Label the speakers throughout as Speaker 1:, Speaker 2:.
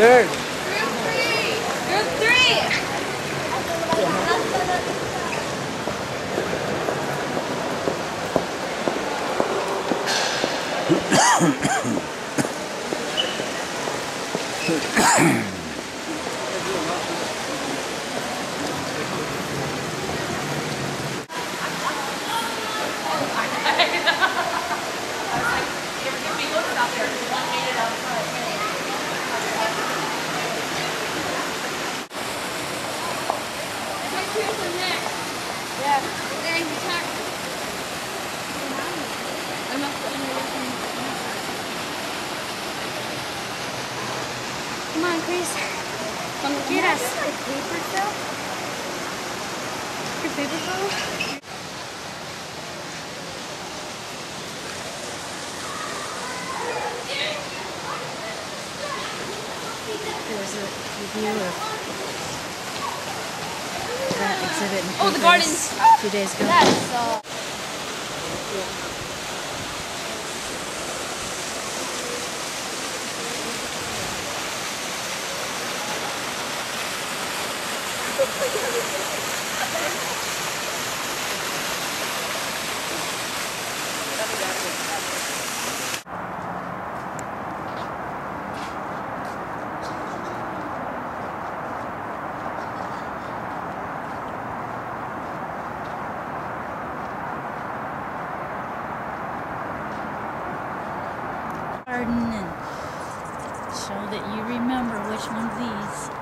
Speaker 1: Third.
Speaker 2: Group three.
Speaker 3: Group three. Yeah. paper stuff? Your paper phone? There's a review of that exhibit.
Speaker 2: oh, the gardens!
Speaker 3: A few days ago.
Speaker 2: That's, uh... yeah.
Speaker 3: garden and show that you remember which one of these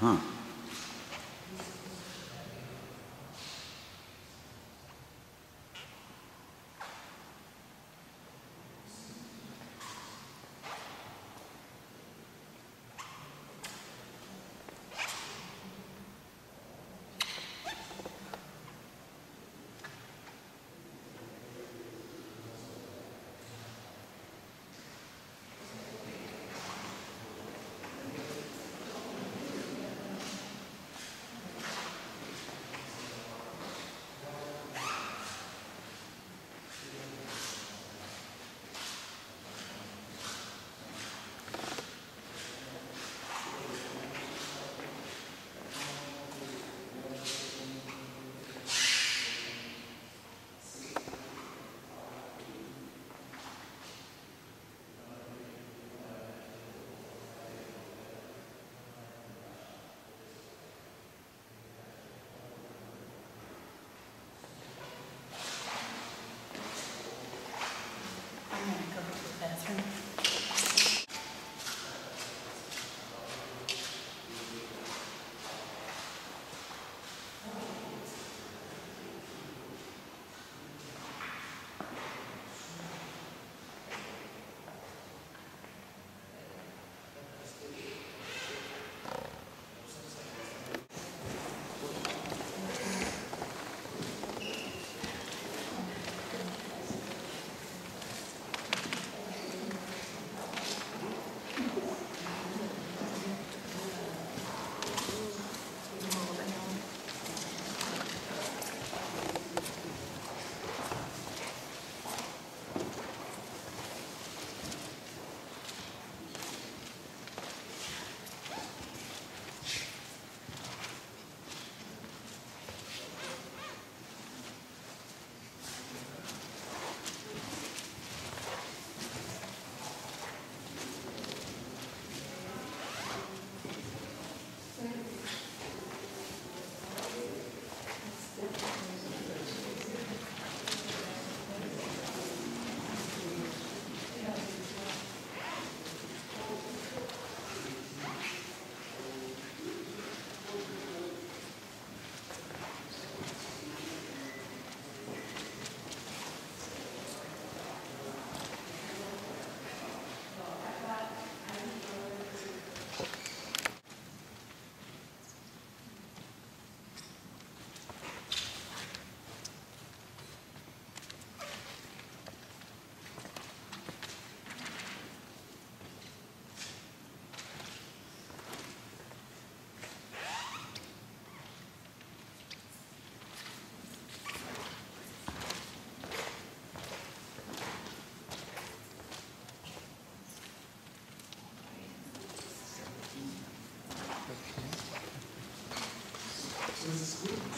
Speaker 4: Huh. was
Speaker 1: a good?